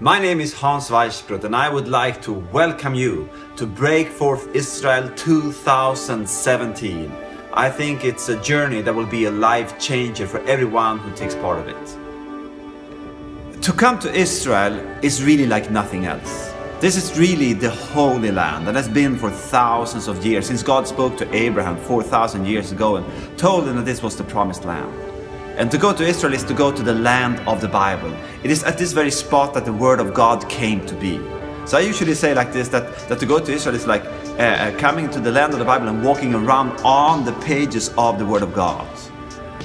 My name is Hans Weichbrodt and I would like to welcome you to Break Forth Israel 2017. I think it's a journey that will be a life changer for everyone who takes part of it. To come to Israel is really like nothing else. This is really the Holy Land that has been for thousands of years since God spoke to Abraham 4,000 years ago and told him that this was the promised land. And to go to Israel is to go to the land of the Bible. It is at this very spot that the Word of God came to be. So I usually say like this that, that to go to Israel is like uh, uh, coming to the land of the Bible and walking around on the pages of the Word of God.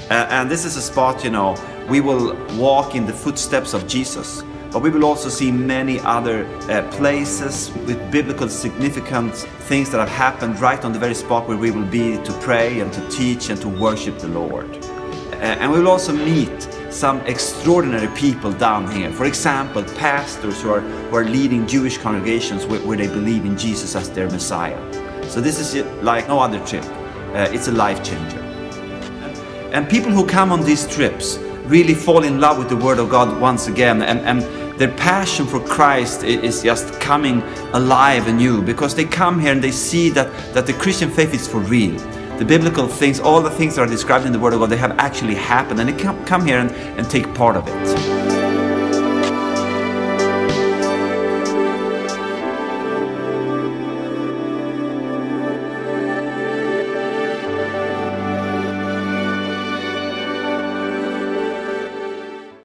Uh, and this is a spot, you know, we will walk in the footsteps of Jesus, but we will also see many other uh, places with biblical significant things that have happened right on the very spot where we will be to pray and to teach and to worship the Lord. Uh, and we will also meet some extraordinary people down here. For example, pastors who are, who are leading Jewish congregations where, where they believe in Jesus as their Messiah. So this is like no other trip. Uh, it's a life changer. And people who come on these trips really fall in love with the Word of God once again and, and their passion for Christ is just coming alive anew because they come here and they see that, that the Christian faith is for real the biblical things, all the things that are described in the Word of God, they have actually happened, and they come, here and, and take part of it.